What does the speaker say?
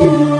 you.